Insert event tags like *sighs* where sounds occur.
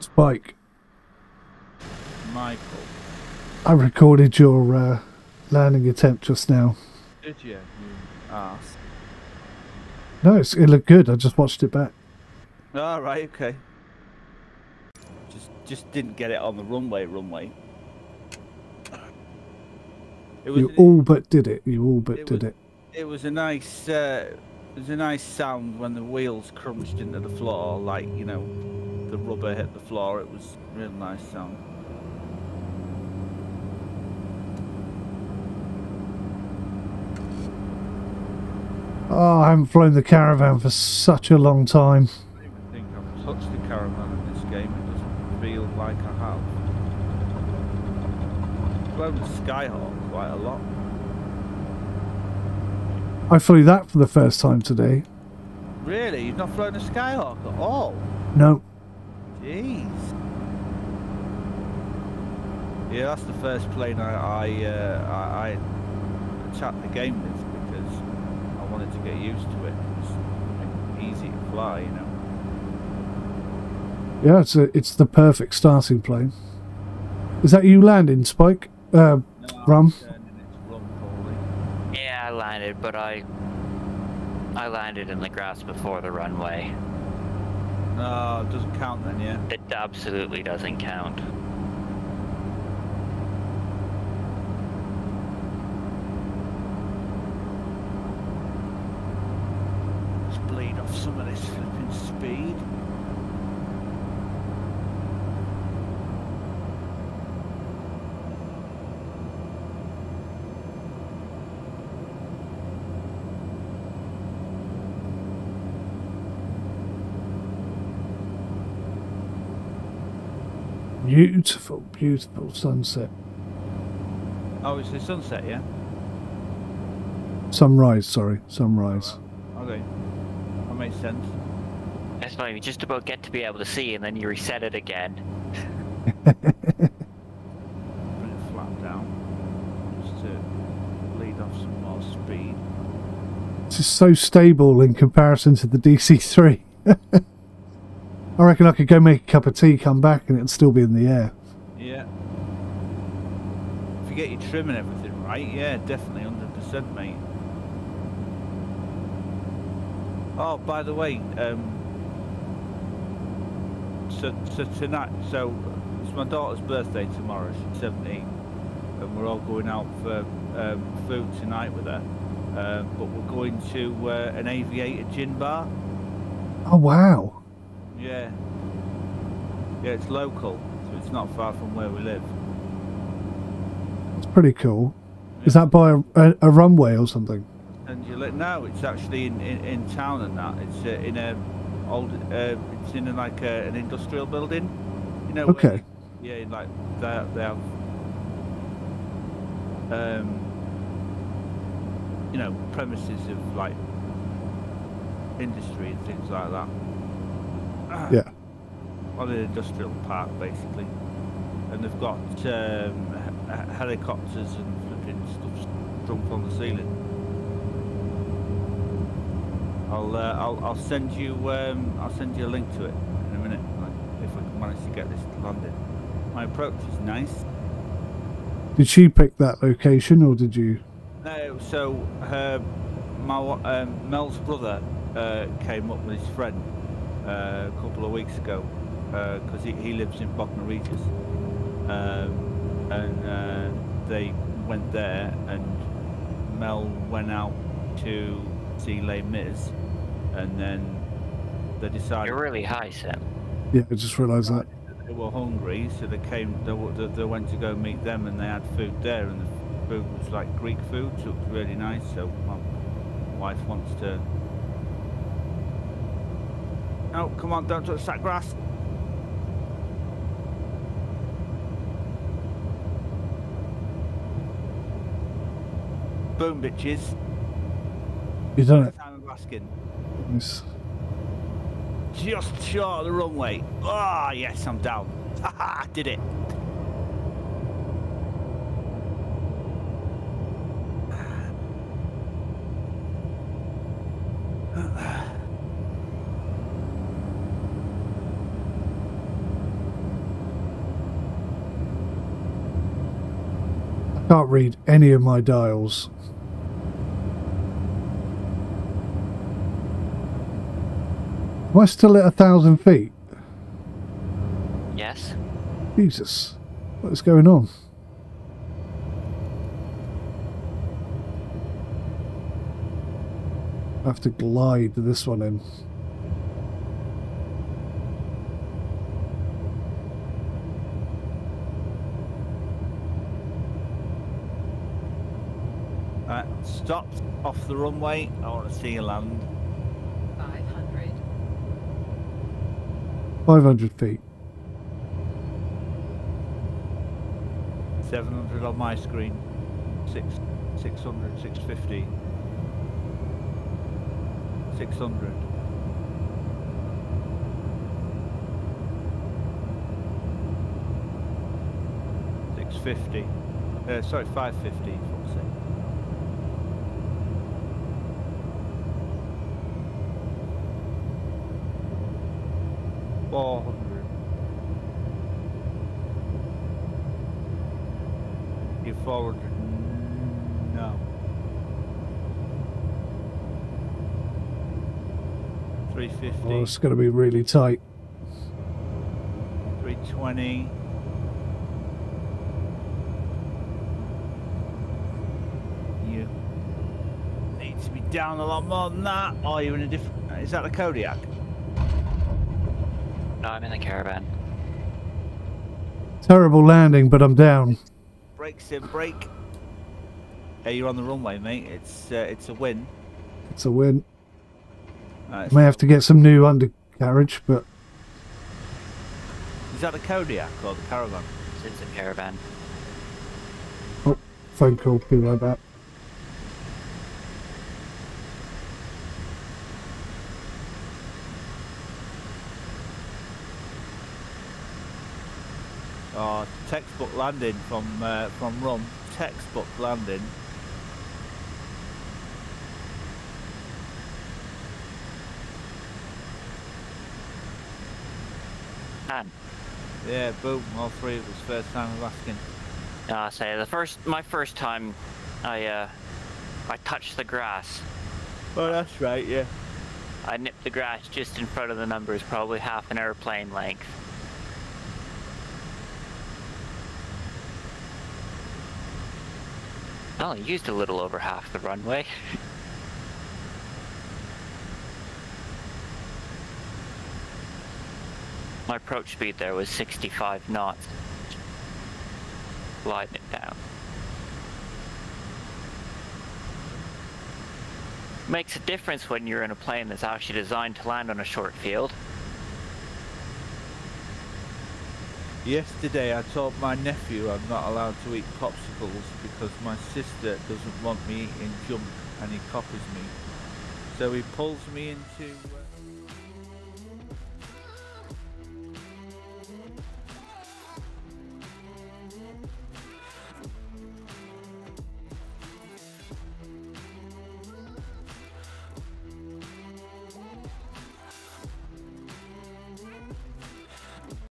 Spike, Michael. I recorded your uh, landing attempt just now. Did you? You ass. No, it's, it looked good. I just watched it back. All right. Okay. Just just didn't get it on the runway. Runway. It You all but did it. You all but it did was- it. It was a nice, uh, it was a nice sound when the wheels crunched into the floor, like you know, the rubber hit the floor. It was a real nice sound. Oh, I haven't flown the caravan for such a long time. I don't even think I've touched the caravan in this game. It doesn't feel like I have. I've flown the Skyhawk quite a lot. I flew that for the first time today. Really, you've not flown a Skyhawk at all? No, Jeez. Yeah, that's the first plane I I, uh, I, I chat the game with because I wanted to get used to it. It's easy to fly, you know. yeah, it's a, it's the perfect starting plane. Is that you landing, Spike? Uh, No, Rum? I'm turning its rum probably. Yeah, I landed, but I I landed in the grass before the runway. No, it doesn't count then, yeah. It absolutely doesn't count. Let's bleed off some of this flipping speed. Beautiful, beautiful sunset. Oh, it's the sunset, yeah? Sunrise, sorry, sunrise. Okay. That makes sense. That's funny, you just about get to be able to see and then you reset it again. *laughs* Bring it flat down. Just to bleed off some more speed. This is so stable in comparison to the DC3. *laughs* I reckon I could go make a cup of tea, come back, and it'd still be in the air. Yeah. If you get your trim and everything right, yeah, definitely, 100%, mate. Oh, by the way, um, so, so tonight, so it's my daughter's birthday tomorrow, she's 17, and we're all going out for um, food tonight with her. Uh, but we're going to uh, an aviator gin bar. Oh wow! Yeah. Yeah, it's local, so it's not far from where we live. It's pretty cool. Is that by a, a, a runway or something? And you let no, it's actually in, in, in town and that. It's uh, in a old, uh, it's in a, like a, an industrial building. You know. where- Okay. yeah, in like they they have, um, you know, premises of like industry and things like that. Yeah. *clears throat* on an industrial park basically, and they've got um, he- helicopters and flipping stuff strung on the ceiling. I'll, uh, I'll I'll send you um, I'll send you a link to it in a minute, like, if I can manage to get this landed. My approach is nice. Did she pick that location or did you? No, so her, my um, Mel's brother uh, came up with his friend uh, a couple of weeks ago because he, he lives in Bognor Regis, um, and uh, they went there, and Mel went out to see Les Mis, and then they decided You're really high, Sam. Yeah, I just realised that. they were hungry, so they came. They, they, they went to go meet them, and they had food there, and the food was like Greek food, so it was really nice. So my wife wants to. No, come on! Don't touch that grass. Boom, bitches. You done it. Time of asking. Nice. Just short of the runway. Ah, yes, I'm down. *laughs* Haha, did it. *sighs* *sighs* Can't read any of my dials. Am I still at a thousand feet? Yes. Jesus. What is going on? I have to glide this one in. Right, stop off the runway. I want to see you land. 500. 500 feet. 700 on my screen. Six, 600, 650. 600. Six fifty. Uh, sorry, five fifty. Fuck's sake. Four hundred. You forward. No. Three fifty. Oh, it's going to be really tight. 320. You need to be down a lot more than that. Or you're in a different. Is that the Kodiak? No, I'm in the caravan. Terrible landing, but I'm down. Brakes in, brake. Hey, you're on the runway, mate. It's uh, it's a win. It's a win. Right, May have to get some new undercarriage, but Is that a Kodiak or the Caravan? It's a caravan. Oh, phone call, be right back. Oh, textbook landing from uh, from Rum. Textbook landing. And Yeah, boom. All three of us. First time of asking. uh, say the first, my first time, I uh, I touched the grass. Oh, that's right. Yeah. I nipped the grass just in front of the numbers, probably half an airplane length. I only used a little over half the runway. My approach speed there was 65 knots. Gliding it down. Makes a difference when you're in a plane that's actually designed to land on a short field. Yesterday, I told my nephew I'm not allowed to eat popsicles because my sister doesn't want me eating junk, and he copies me. So he pulls me into. Uh...